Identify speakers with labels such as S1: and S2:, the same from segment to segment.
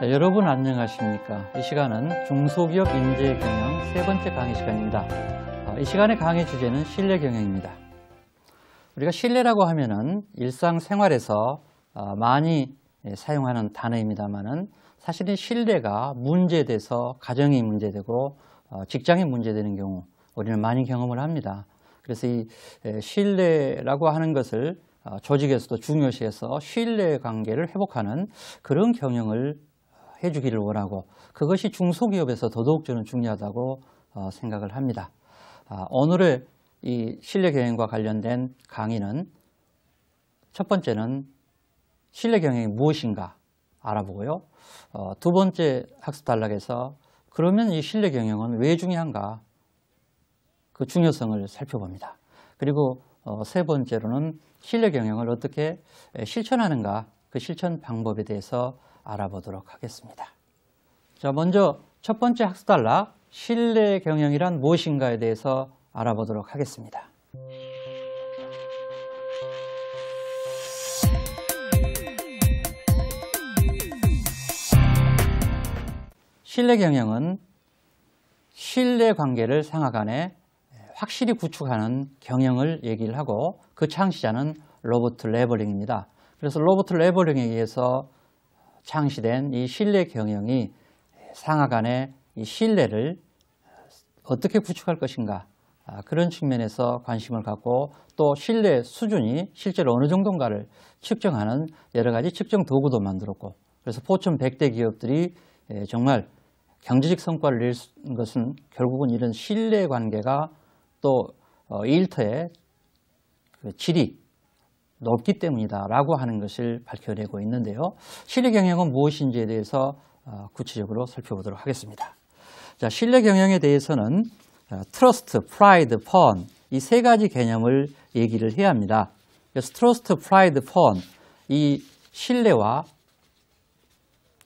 S1: 네, 여러분 안녕하십니까? 이 시간은 중소기업 인재 경영 세 번째 강의 시간입니다. 어, 이 시간의 강의 주제는 신뢰 경영입니다. 우리가 신뢰라고 하면은 일상생활에서 어, 많이 예, 사용하는 단어입니다만은 사실은 신뢰가 문제돼서 가정이 문제되고 어, 직장이 문제되는 경우 우리는 많이 경험을 합니다. 그래서 이 에, 신뢰라고 하는 것을 어, 조직에서도 중요시해서 신뢰 관계를 회복하는 그런 경영을 해주기를 원하고 그것이 중소기업에서 더더욱 저는 중요하다고 어, 생각을 합니다. 아, 오늘의 이 신뢰 경영과 관련된 강의는 첫 번째는 신뢰 경영이 무엇인가 알아보고요. 어, 두 번째 학습 단락에서 그러면 이 신뢰 경영은 왜 중요한가 그 중요성을 살펴봅니다. 그리고 어, 세 번째로는 신뢰 경영을 어떻게 실천하는가 그 실천 방법에 대해서 알아보도록 하겠습니다. 자, 먼저 첫 번째 학습 단락 신뢰 경영이란 무엇인가에 대해서 알아보도록 하겠습니다. 신뢰 경영은 신뢰 관계를 상하 간에 확실히 구축하는 경영을 얘기를 하고 그 창시자는 로버트 레버링입니다. 그래서 로버트 레버링에 의해서 창시된 이 신뢰 경영이 상하 간의 이 신뢰를 어떻게 구축할 것인가 아, 그런 측면에서 관심을 갖고 또 신뢰 수준이 실제로 어느 정도인가를 측정하는 여러 가지 측정 도구도 만들었고 그래서 포천 100대 기업들이 정말 경제적 성과를 낼 것은 결국은 이런 신뢰 관계가 또 어, 일터의 그 질이 높기 때문이다라고 하는 것을 밝혀내고 있는데요. 신뢰 경영은 무엇인지에 대해서 어, 구체적으로 살펴보도록 하겠습니다. 자, 신뢰 경영에 대해서는 trust, pride, fun 이 세 가지 개념을 얘기를 해야 합니다. 그래서 trust, pride, fun 이 신뢰와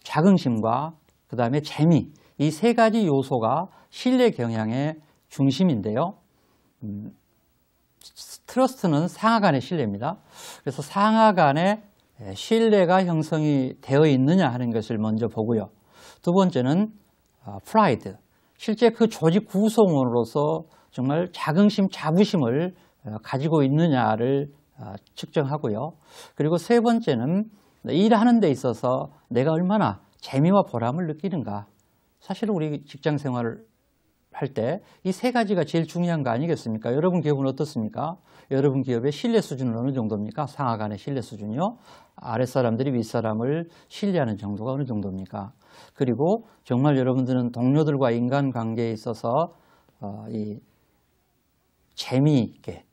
S1: 자긍심과 그 다음에 재미 이 세 가지 요소가 신뢰 경영의 중심인데요. 음, trust는 상하 간의 신뢰입니다. 그래서 상하 간의 신뢰가 형성이 되어 있느냐 하는 것을 먼저 보고요. 두 번째는 pride. 어, 실제 그 조직 구성원으로서 정말 자긍심, 자부심을 어, 가지고 있느냐를 어, 측정하고요. 그리고 세 번째는 일하는 데 있어서 내가 얼마나 재미와 보람을 느끼는가. 사실 우리 직장 생활을 할 때 이 세 가지가 제일 중요한 거 아니겠습니까? 여러분 기업은 어떻습니까? 여러분 기업의 신뢰 수준은 어느 정도입니까? 상하 간의 신뢰 수준이요. 아랫사람들이 윗사람을 신뢰하는 정도가 어느 정도입니까? 그리고 정말 여러분들은 동료들과 인간관계에 있어서 어, 이 재미있게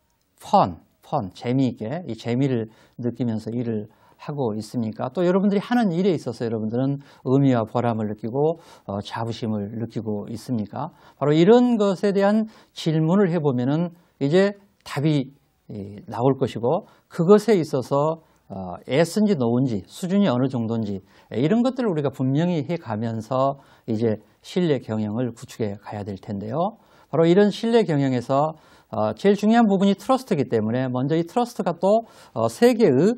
S1: 펀, 펀, 재미있게 이 재미를 느끼면서 일을 하고 있습니까? 또 여러분들이 하는 일에 있어서 여러분들은 의미와 보람을 느끼고 어, 자부심을 느끼고 있습니까? 바로 이런 것에 대한 질문을 해보면은 이제 답이 이, 나올 것이고 그것에 있어서 어, 애쓴지 노은지 수준이 어느 정도인지 이런 것들을 우리가 분명히 해가면서 이제 신뢰 경영을 구축해 가야 될 텐데요. 바로 이런 신뢰 경영에서 어, 제일 중요한 부분이 trust이기 때문에 먼저 이 trust가 또 세 어, 어,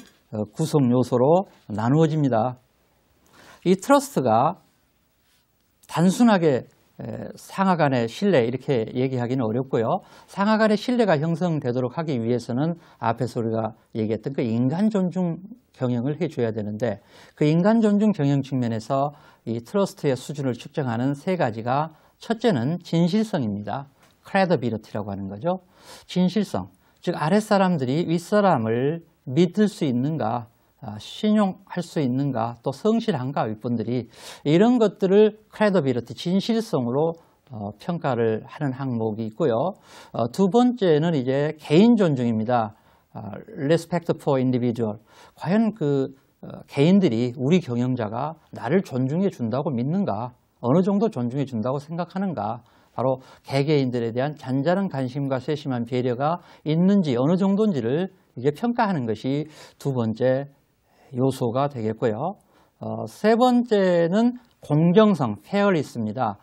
S1: 구성 요소로 나누어집니다. 이 trust가 단순하게 상하 간의 신뢰 이렇게 얘기하기는 어렵고요. 상하 간의 신뢰가 형성되도록 하기 위해서는 앞에서 우리가 얘기했던 그 인간 존중 경영을 해줘야 되는데 그 인간 존중 경영 측면에서 이 트러스트의 수준을 측정하는 세 가지가 첫째는 진실성입니다. credibility라고 하는 거죠. 진실성. 즉 아랫사람들이 윗사람을 믿을 수 있는가, 아, 신용할 수 있는가, 또 성실한가 윗분들이 이런 것들을 크레더비리티, 진실성으로 어, 평가를 하는 항목이 있고요. 어, 두 번째는 이제 개인 존중입니다. 아, respect for individual. 과연 그 어, 개인들이 우리 경영자가 나를 존중해 준다고 믿는가? 어느 정도 존중해 준다고 생각하는가? 바로 개개인들에 대한 잔잔한 관심과 세심한 배려가 있는지 어느 정도인지를 이게 평가하는 것이 두 번째 요소가 되겠고요. 어, 세 번째는 공정성, 페어리스입니다.